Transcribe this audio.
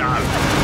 now.